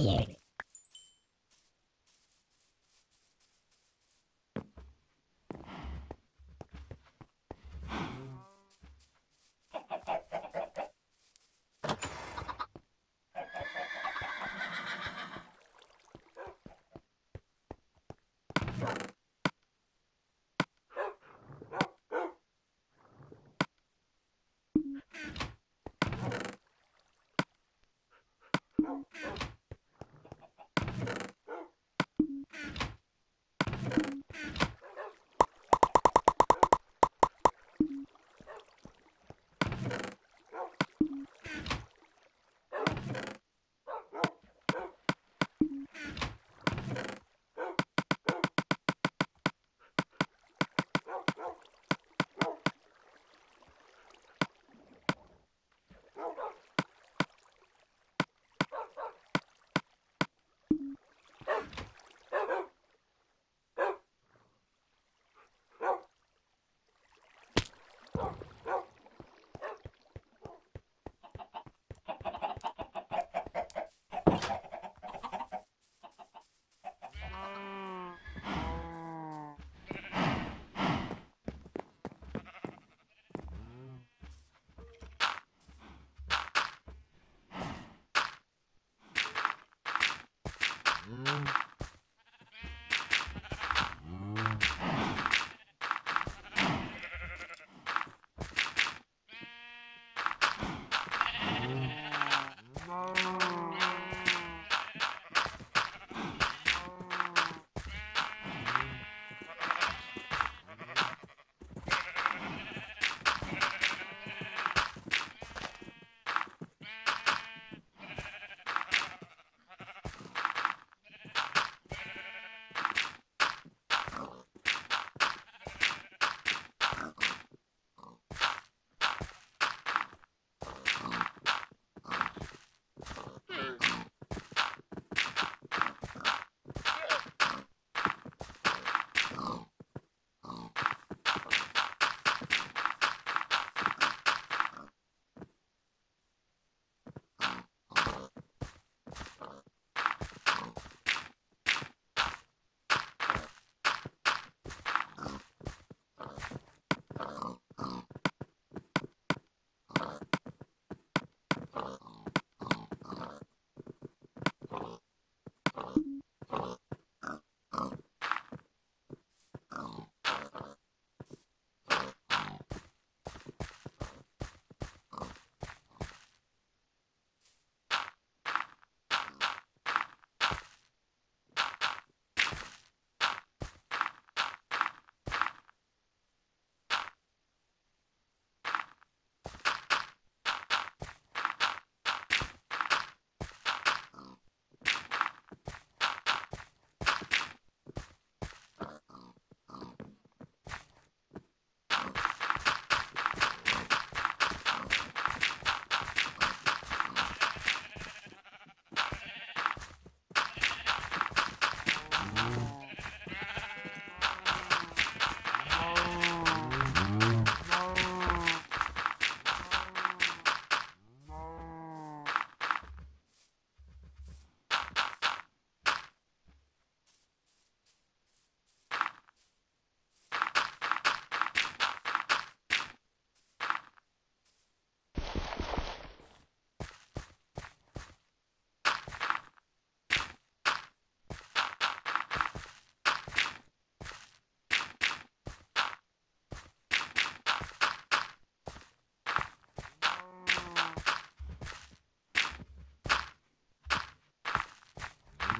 here.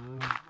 Wow.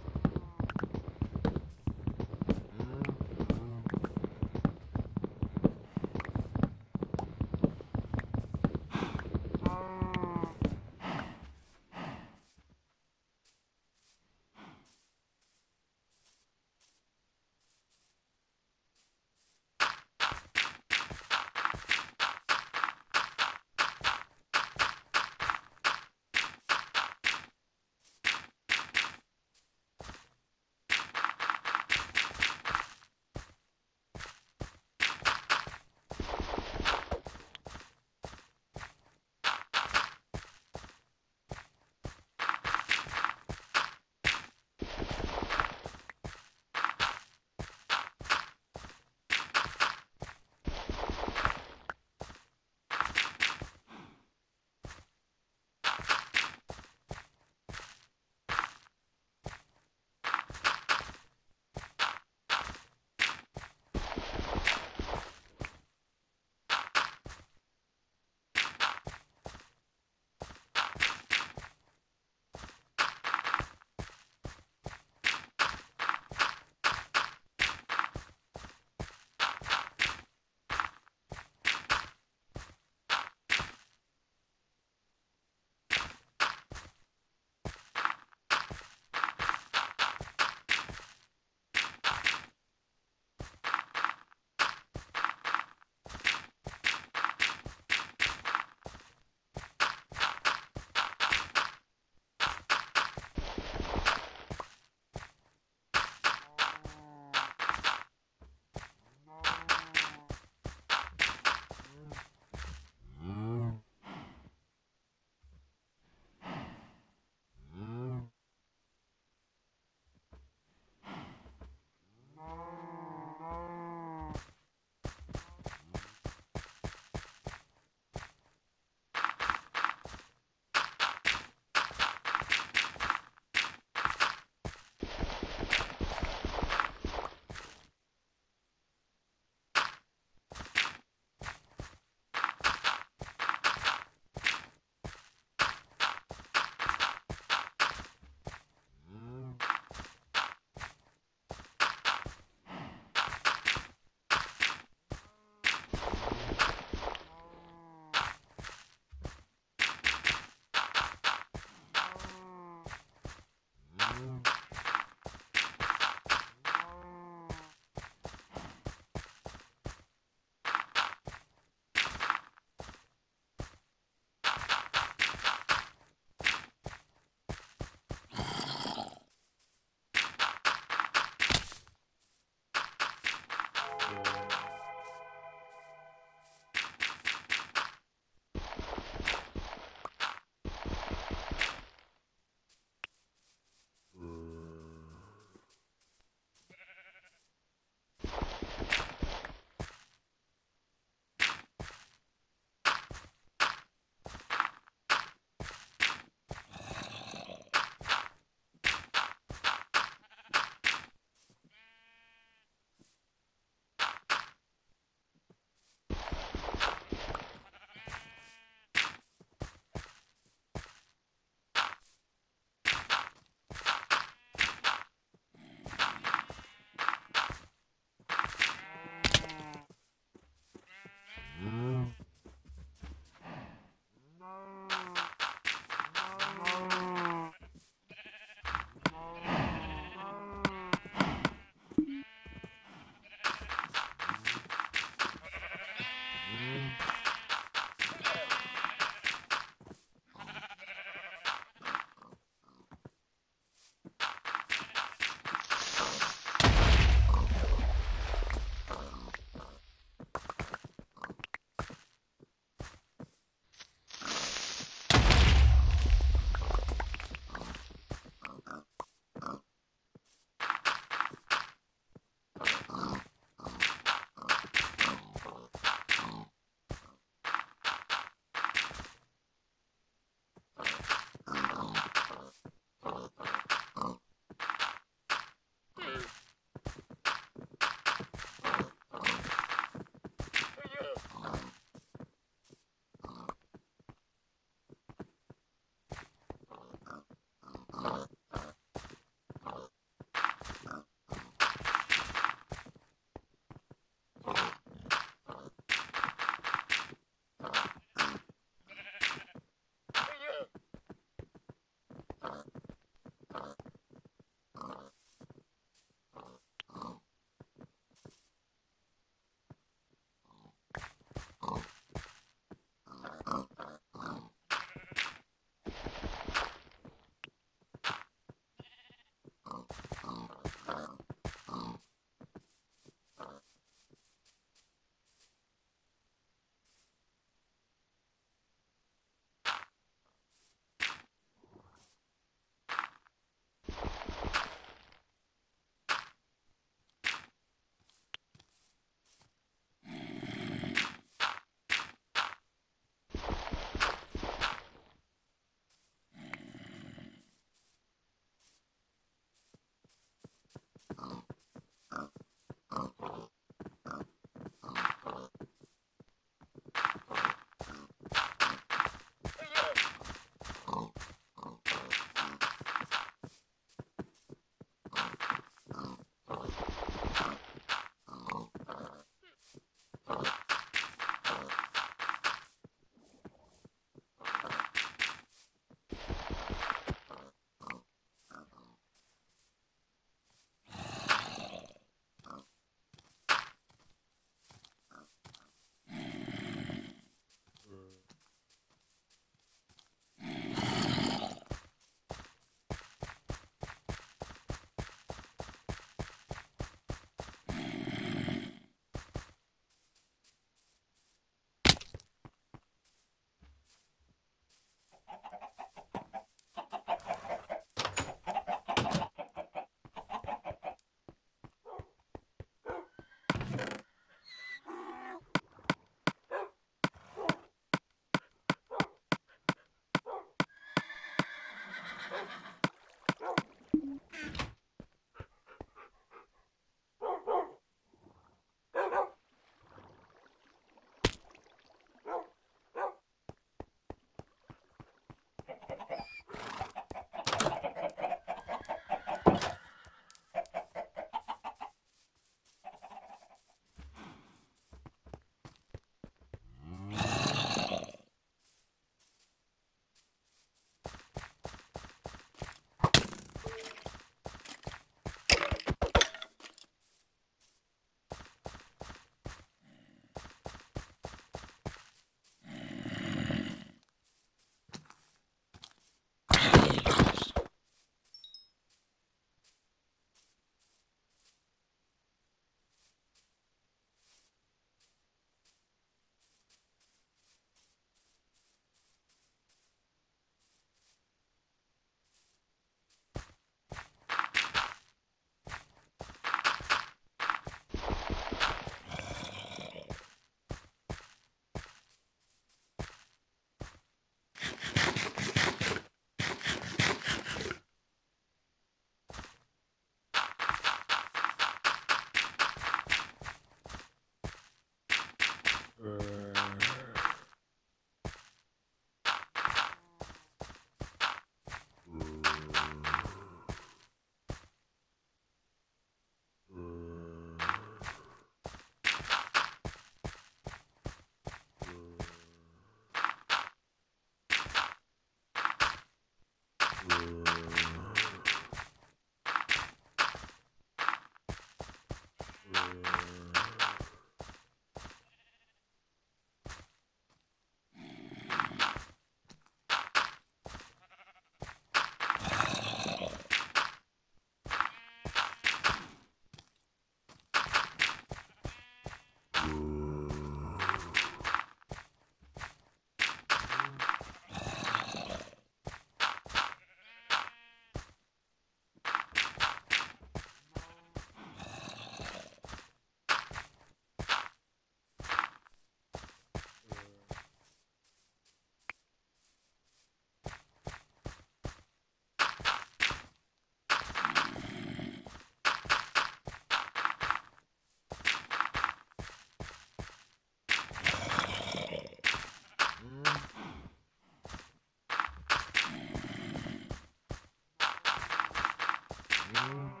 you.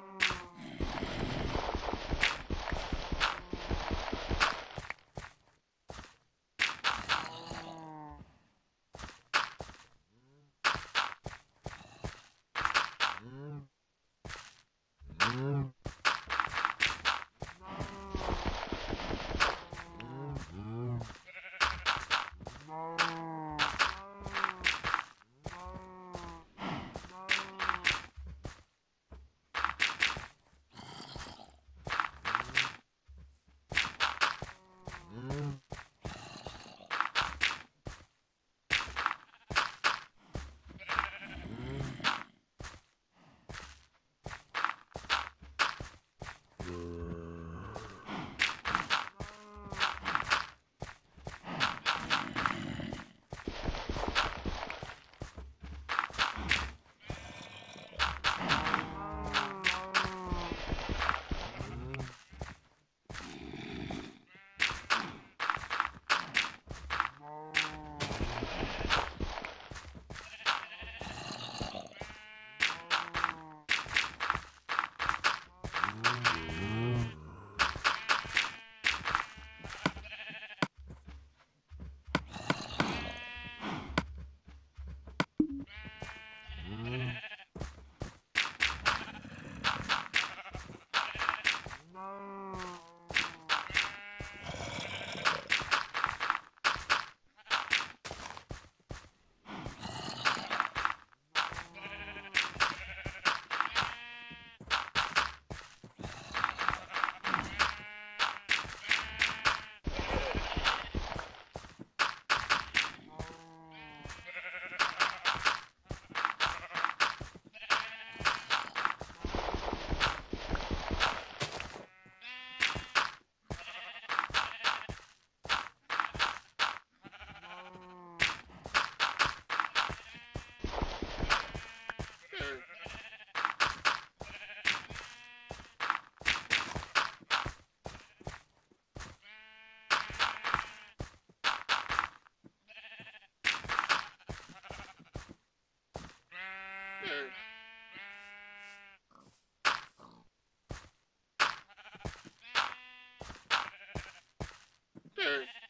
record. Dirt.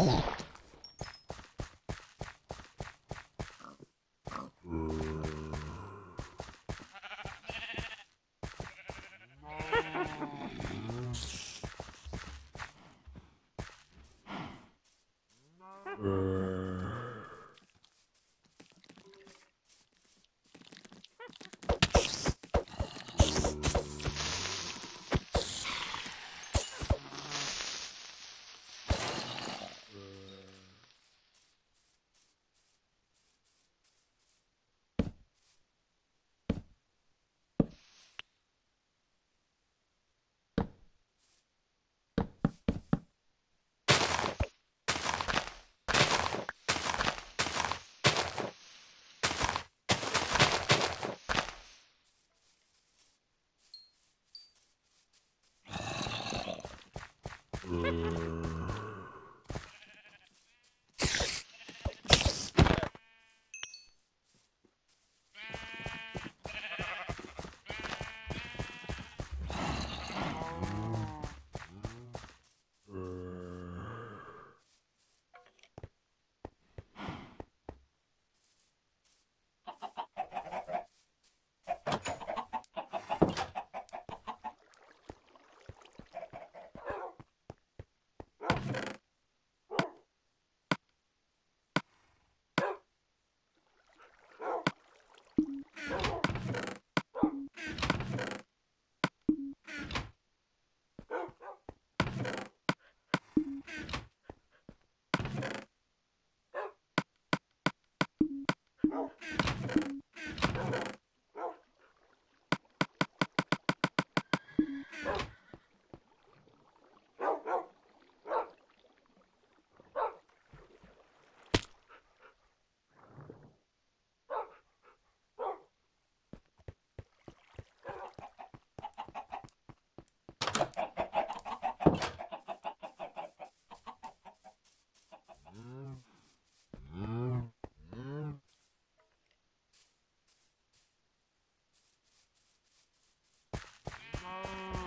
today. Uh... Uh... Oh.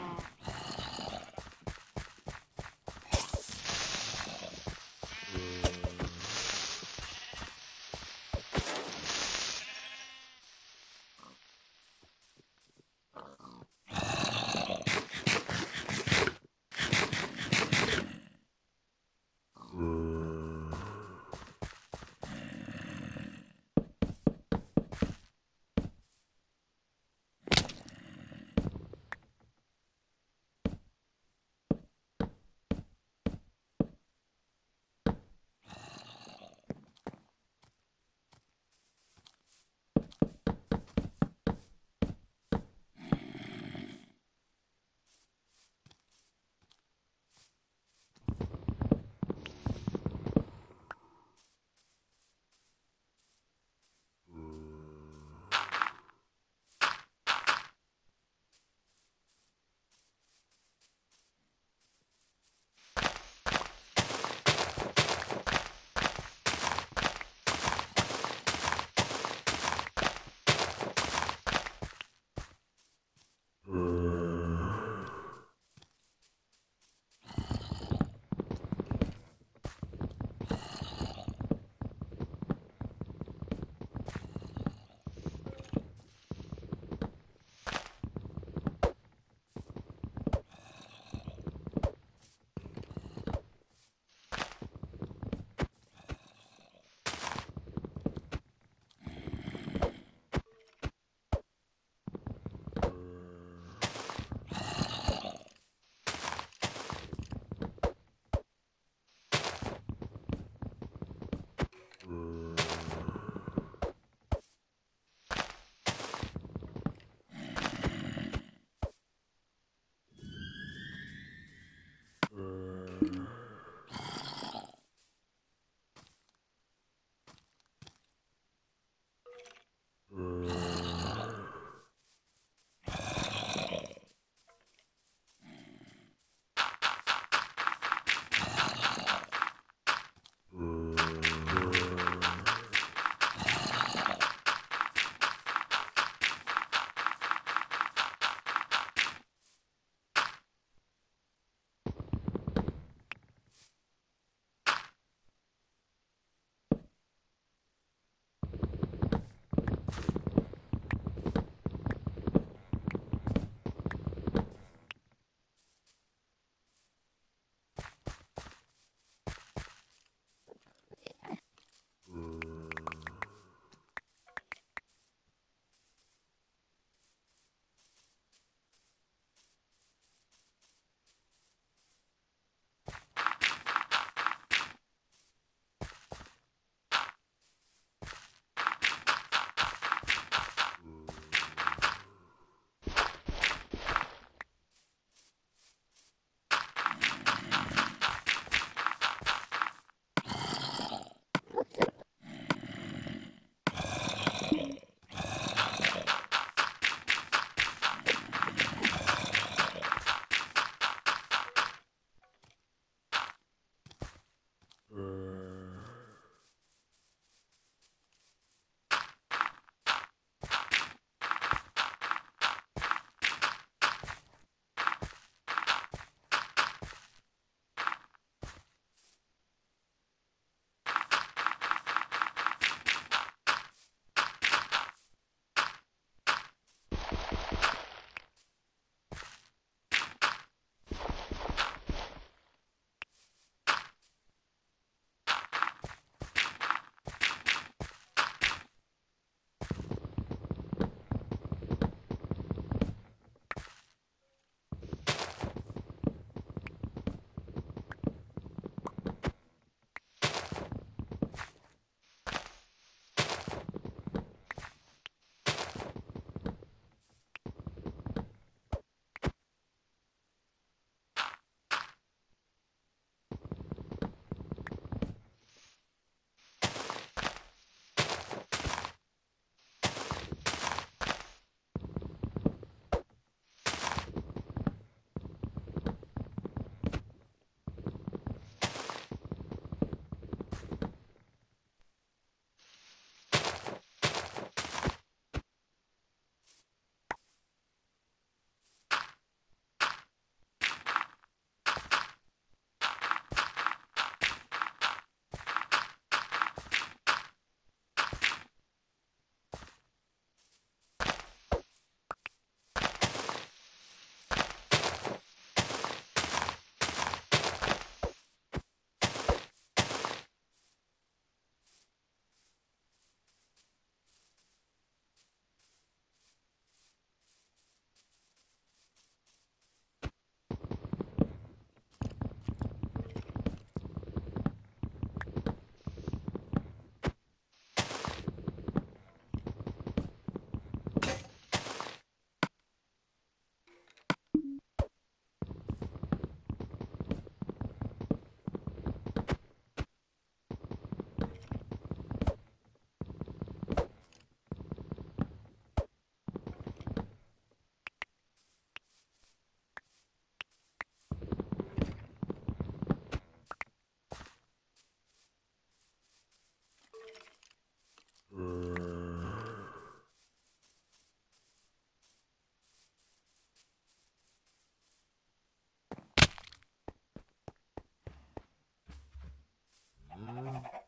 Mm.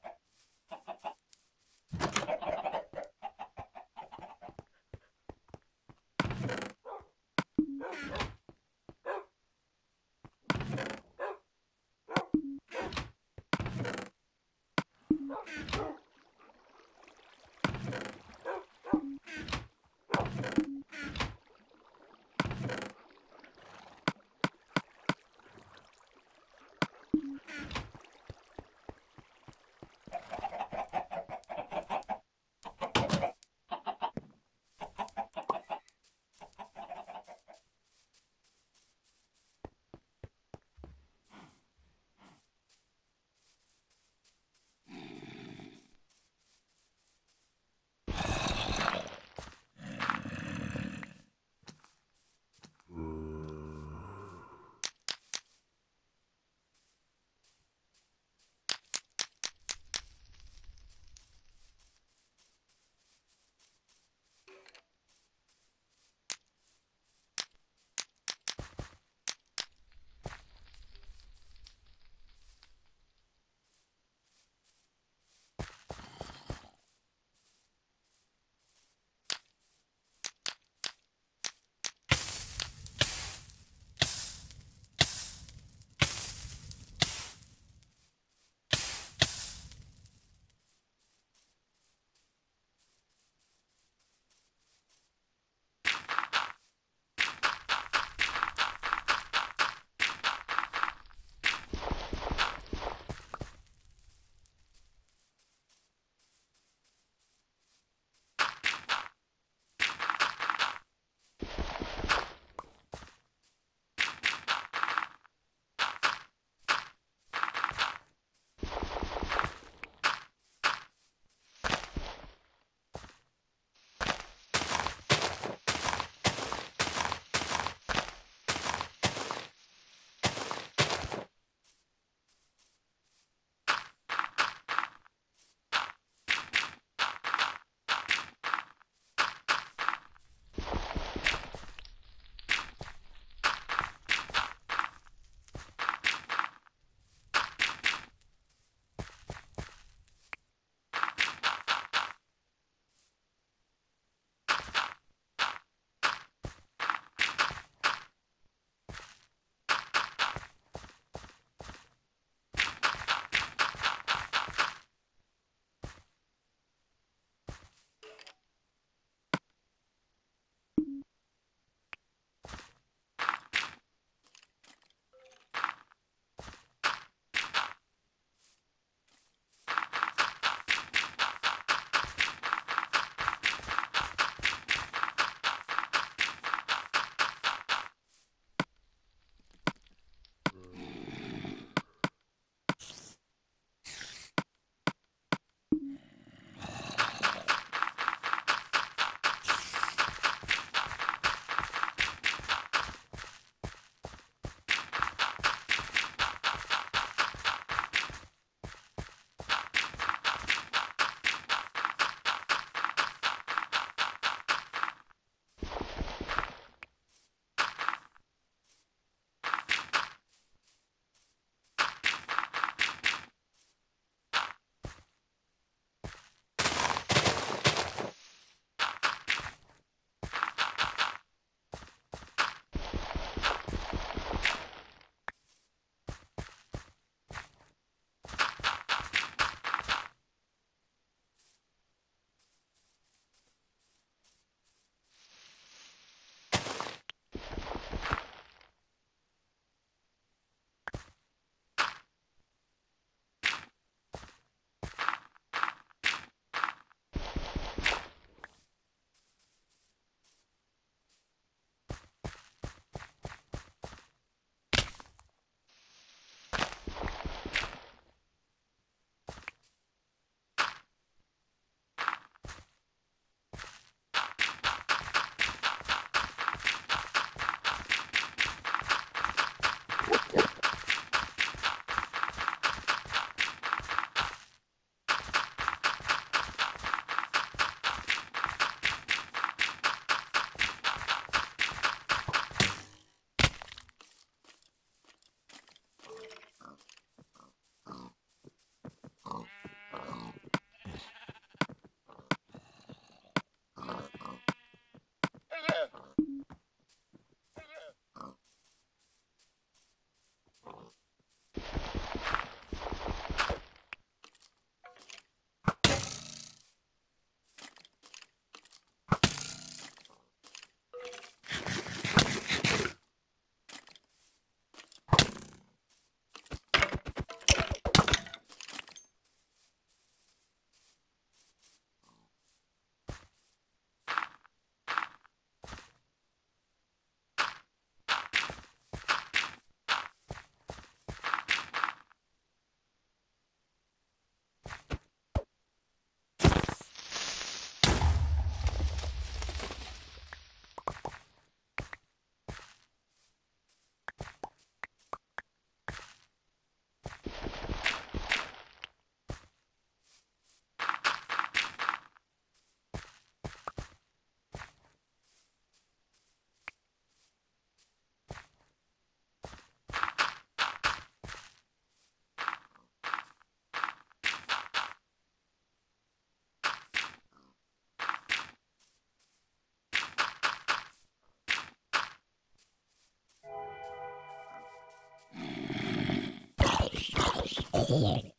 Here.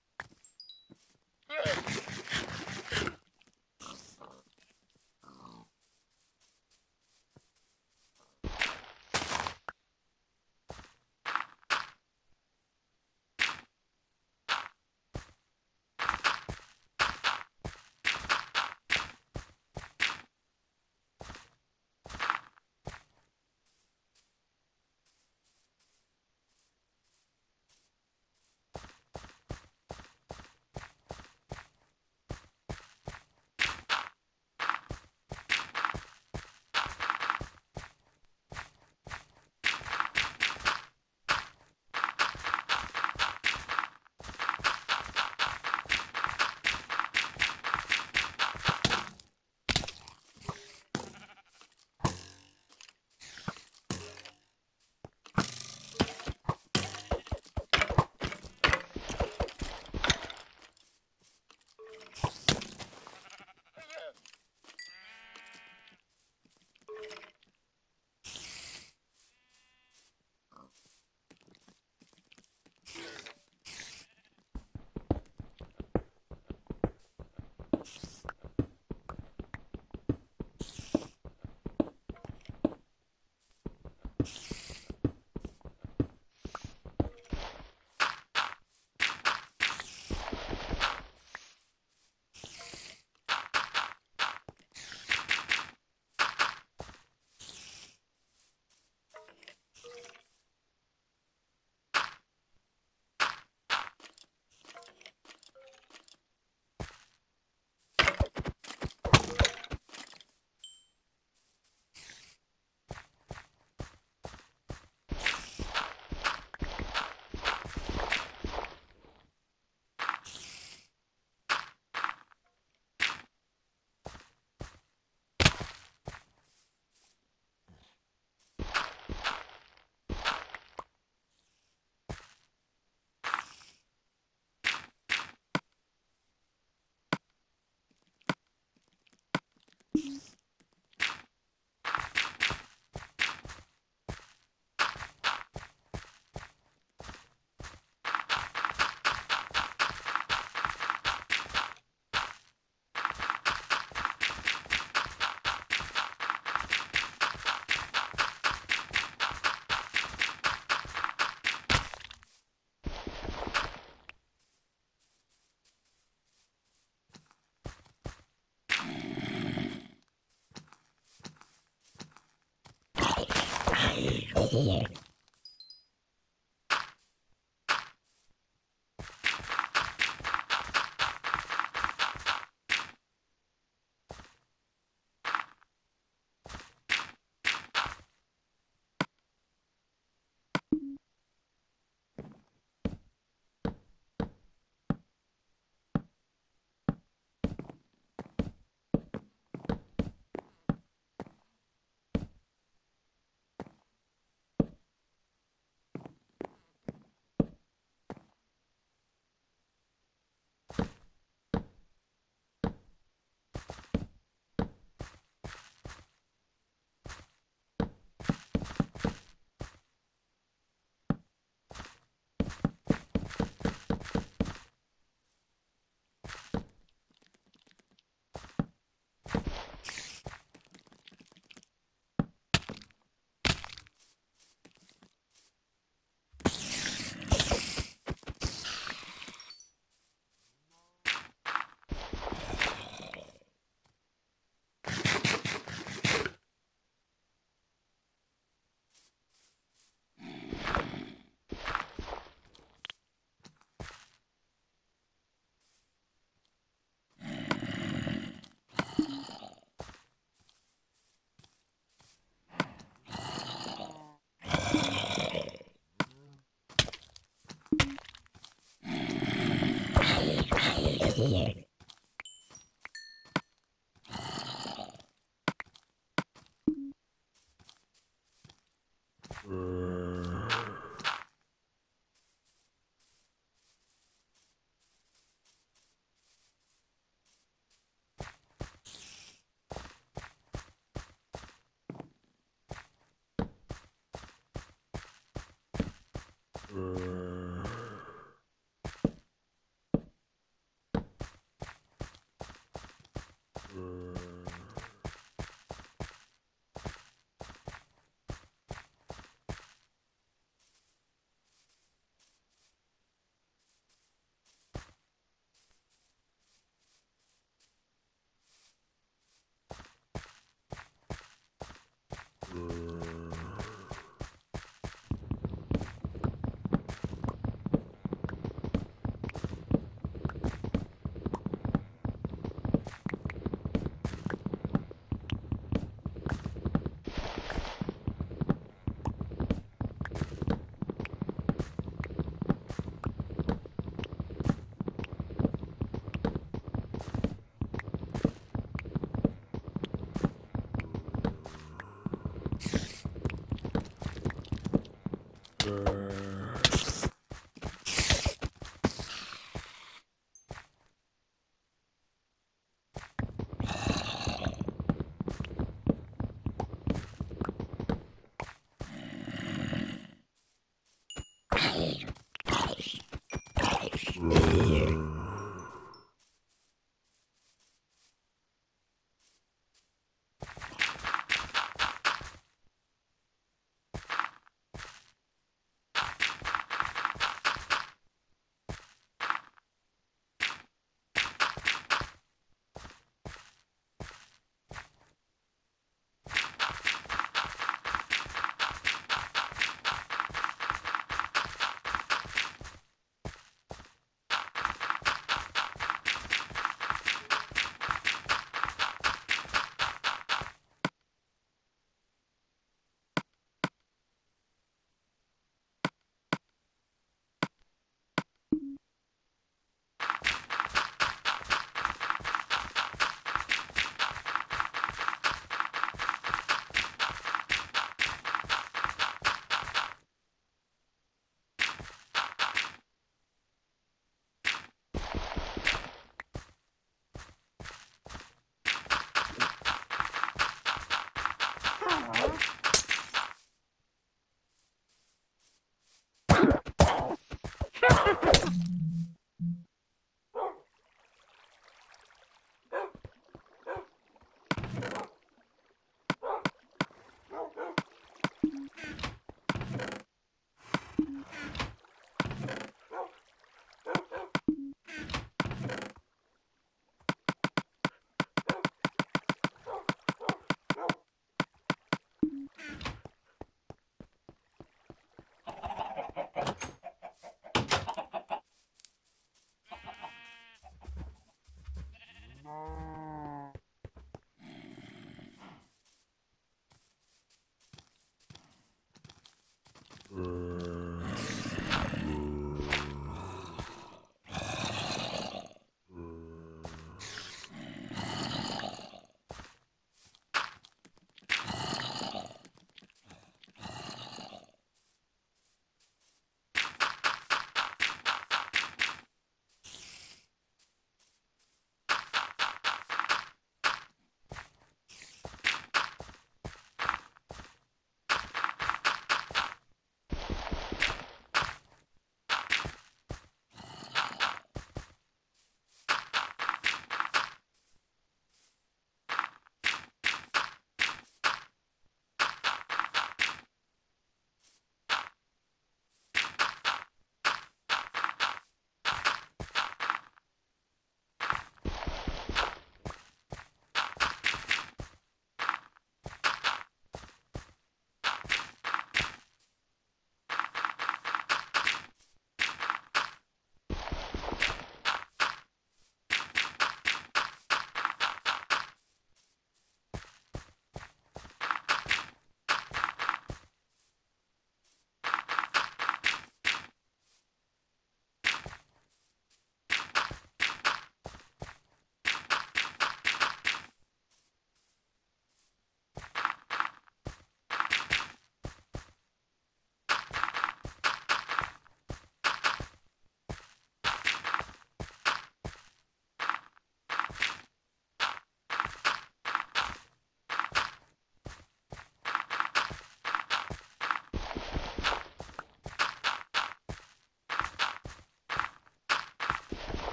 Here. here. Uh...